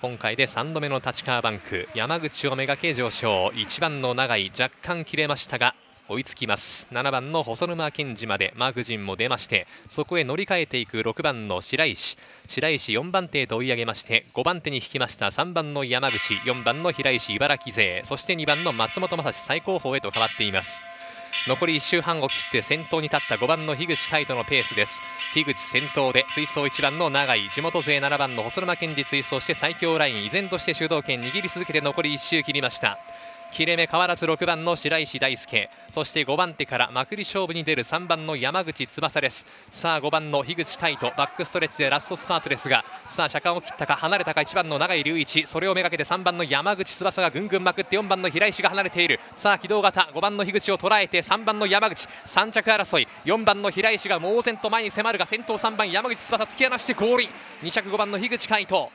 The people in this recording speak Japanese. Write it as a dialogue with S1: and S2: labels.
S1: 今回で3度目の立川バンク。山口をめがけ上昇。1番の永井若干切れましたが追いつきます。7番の細沼健二まで。マーク陣も出ましてそこへ乗り換えていく6番の白石。白石4番手へと追い上げまして5番手に引きました。3番の山口。4番の平石茨城勢。そして2番の松本正史最高峰へと変わっています。残り1周半を切って先頭に立った5番の樋口海斗のペースです。樋口先頭で追走1番の永井。地元勢7番の細沼健二追走して最強ライン依然として主導権握り続けて残り1周切りました。切れ目変わらず6番の白石大輔。そして5番手からまくり勝負に出る3番の山口翼です。さあ5番の樋口海斗。バックストレッチでラストスパートですが。さあ車間を切ったか離れたか1番の永井隆一。それをめがけて3番の山口翼がぐんぐんまくって4番の平石が離れている。さあ機動型。5番の樋口を捉えて3番の山口。3着争い。4番の平石が猛然と前に迫るが先頭3番山口翼突き放してゴールイン。2着5番の樋口海斗。